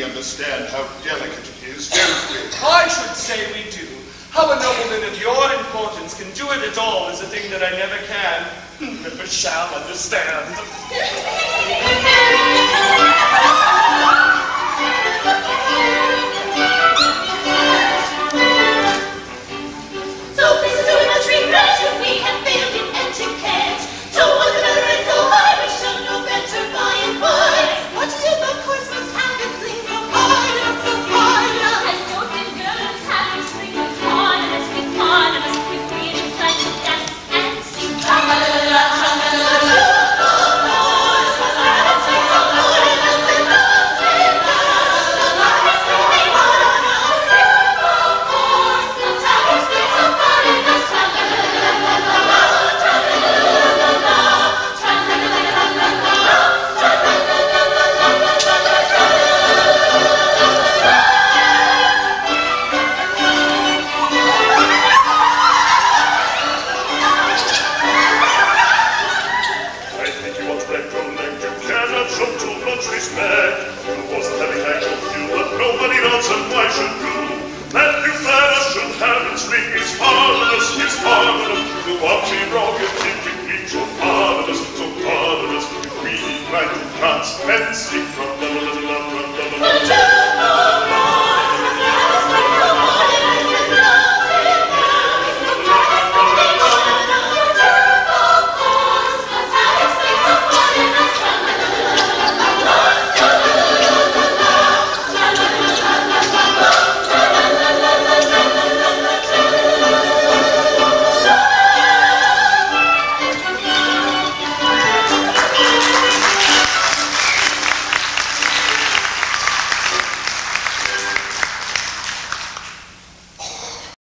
understand how delicate it is, don't we? I should say we do. How a nobleman of your importance can do it at all is a thing that I never can, never shall understand. show too much respect. Who was the heavy hang of you that nobody knows and why should you? That you should have its ring his marvelous, his marvelous. You won't be wrong if you can be so marvelous, so marvelous. We like to transparency from